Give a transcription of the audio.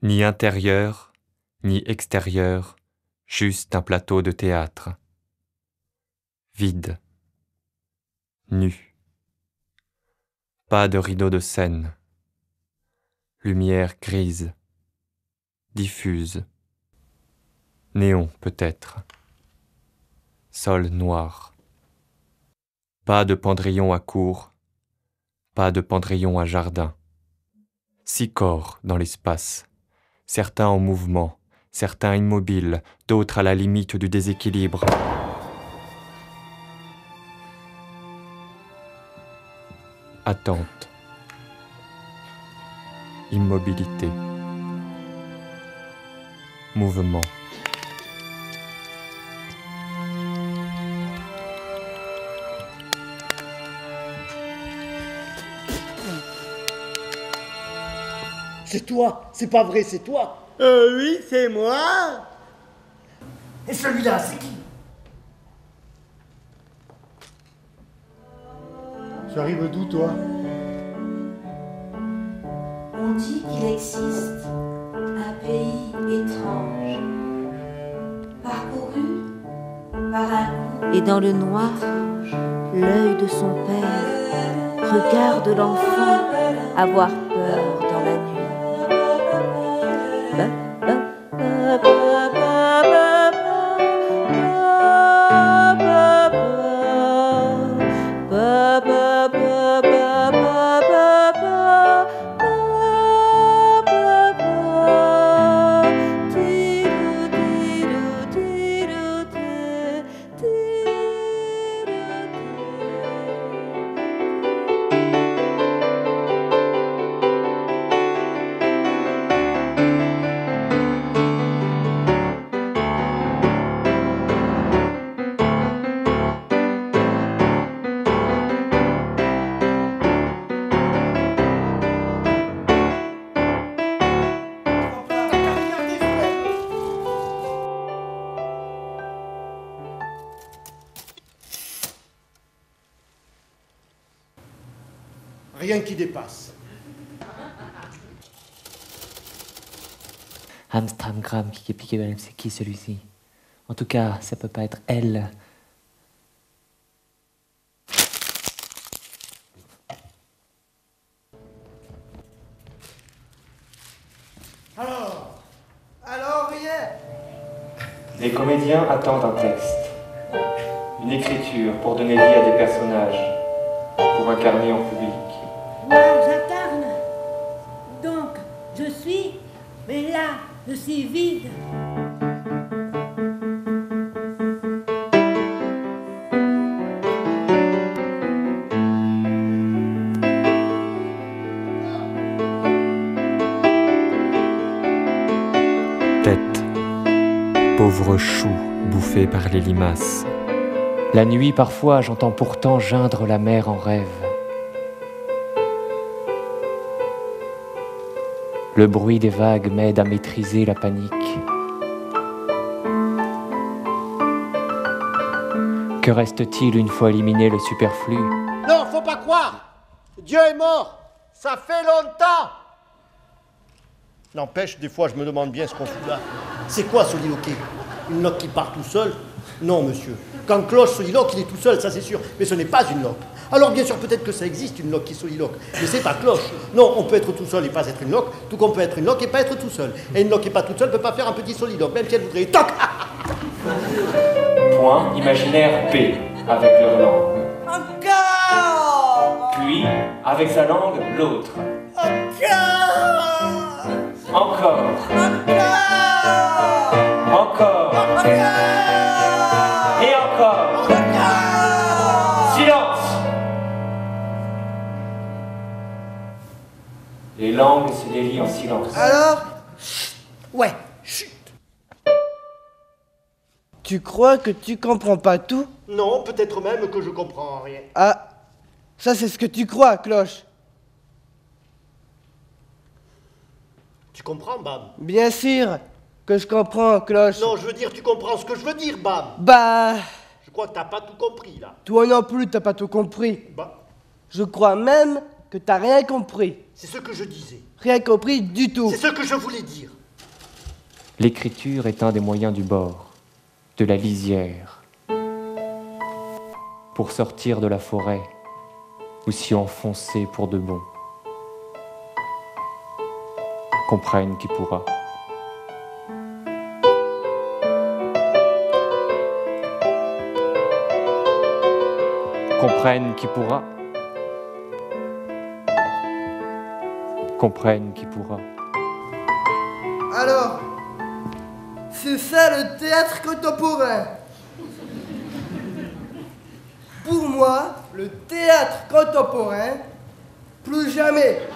Ni intérieur, ni extérieur, juste un plateau de théâtre. Vide. Nu. Pas de rideau de scène. Lumière grise. Diffuse. Néon peut-être. Sol noir. Pas de pendrillon à cour. Pas de pendrillon à jardin. Six corps dans l'espace. Certains en mouvement, certains immobiles, d'autres à la limite du déséquilibre. Attente. Immobilité. Mouvement. C'est toi, c'est pas vrai, c'est toi. Euh, oui, c'est moi. Et celui-là, c'est qui? Tu arrives d'où, toi? On dit qu'il existe un pays étrange, parcouru par un. Et dans le noir, l'œil de son père regarde l'enfant avoir nada. Rien qui dépasse. Amstramgram, qui est c'est qui celui-ci? En tout cas, ça peut pas être elle. Alors Alors, rien Les comédiens attendent un texte, une écriture pour donner vie à des personnages, pour incarner en public. Moi, j'incarne. Donc, je suis, mais là, je suis vide. Tête, pauvre chou bouffé par les limaces. La nuit, parfois, j'entends pourtant geindre la mer en rêve. Le bruit des vagues m'aide à maîtriser la panique. Que reste-t-il une fois éliminé le superflu? Non, faut pas croire. Dieu est mort. Ça fait longtemps. N'empêche, des fois, je me demande bien ce qu'on fout là. C'est quoi soliloquer Une loque qui part tout seul Non, monsieur. Quand Cloche soliloque, il est tout seul, ça c'est sûr. Mais ce n'est pas une loque. Alors bien sûr, peut-être que ça existe une loque qui soliloque, mais c'est pas Cloche. Non, on peut être tout seul et pas être une loque, tout qu'on peut être une loque et pas être tout seul. Et une loque et pas toute seule peut pas faire un petit soliloque, même si elle voudrait. Toc Point imaginaire P avec leur langue. Encore Puis, avec sa langue, l'autre. Encore. Encore. Se en silence. Alors Ouais, chut Tu crois que tu comprends pas tout? Non, peut-être même que je comprends rien. Ah, ça c'est ce que tu crois, Cloche. Tu comprends, Bam? Bien sûr que je comprends, Cloche. Non, je veux dire, tu comprends ce que je veux dire, Bam Bah, Je crois que t'as pas tout compris, là. toi non plus, t'as pas tout compris. Bah, Je crois même que t'as rien compris. C'est ce que je disais. Rien compris du tout. C'est ce que je voulais dire. L'écriture est un des moyens du bord, de la lisière, pour sortir de la forêt ou s'y enfoncer pour de bon. Comprenne qui pourra. Comprenne qui pourra. Comprenne qui pourra. Alors, c'est ça le théâtre contemporain. Pour moi, le théâtre contemporain, plus jamais